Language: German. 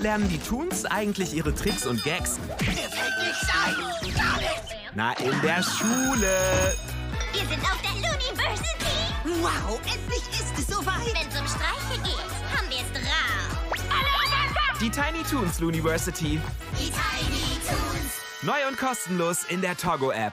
lernen die Toons eigentlich ihre Tricks und Gags? Mir fällt nichts ein. Gar nichts. Na, in der Schule. Wir sind auf der Luniversity. Wow, endlich ist es soweit. Wenn es um Streiche geht, haben wir es drauf. Alle Die Tiny Toons Luniversity! Die Tiny Toons. Neu und kostenlos in der Togo-App.